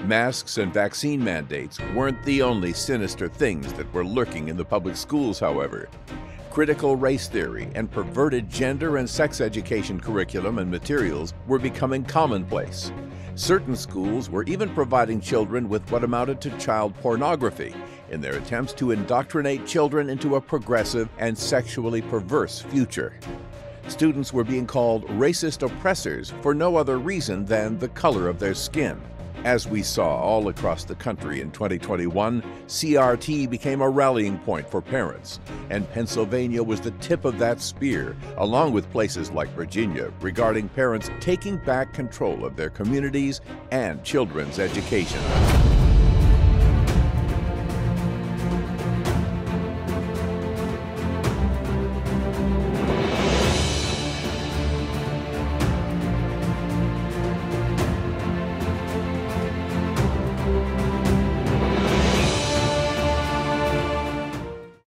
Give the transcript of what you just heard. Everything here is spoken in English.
Masks and vaccine mandates weren't the only sinister things that were lurking in the public schools, however. Critical race theory and perverted gender and sex education curriculum and materials were becoming commonplace. Certain schools were even providing children with what amounted to child pornography in their attempts to indoctrinate children into a progressive and sexually perverse future. Students were being called racist oppressors for no other reason than the color of their skin. As we saw all across the country in 2021, CRT became a rallying point for parents, and Pennsylvania was the tip of that spear, along with places like Virginia, regarding parents taking back control of their communities and children's education.